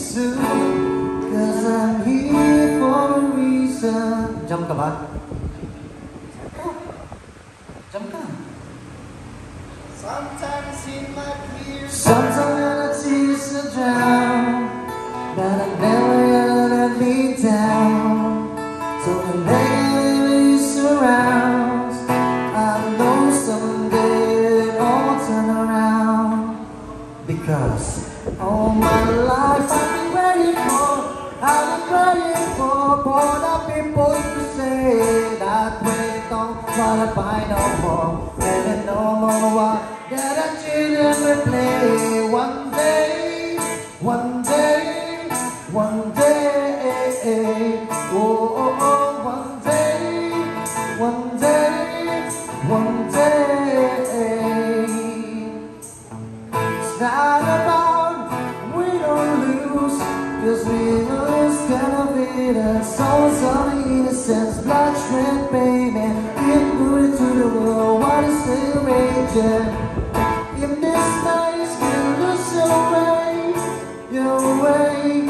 soon Cause I'm here for a reason Jump ka ba? Jump ka Sometimes in my tears Sometimes I tears to drown But I Because all my life I've been waiting for I've been praying for the people to say That we don't wanna find no more. And no more what That our children will play. One day, one day, one day Oh, oh, oh, not about. We don't lose. Cause we lose kind of innocence Souls of innocence Blood red payment Input to the world What is the raging In this night You lose your way Your way.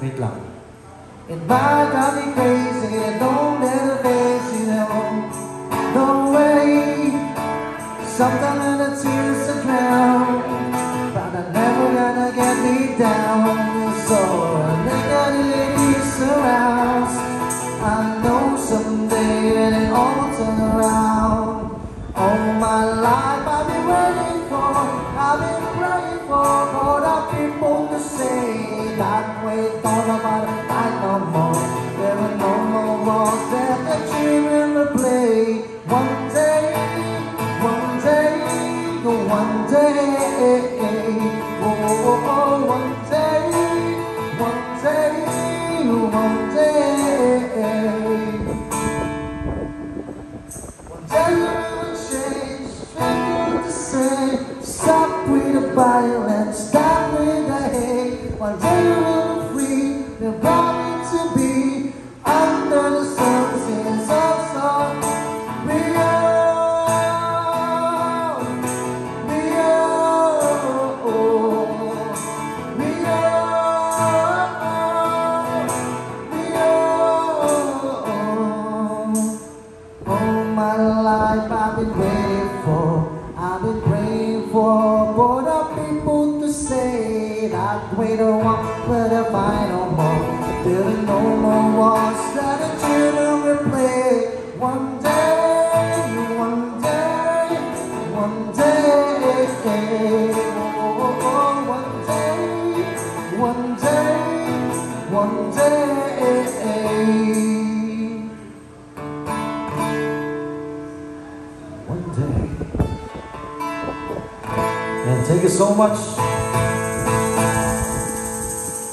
Wait lang It might drive me crazy Don't let it face you. Know No way. Sometimes down So negativity surrounds. I know someday it'll turn around. All my life I've been waiting for I've been praying for the people to say That we thought about it no more. There are no more walls that the children will play. One for, for the people to say that we don't want to fight no more. There are no more wars that the children will play. One day, one day, one day, oh, oh, oh, one day, one day, one day. Thank you so much.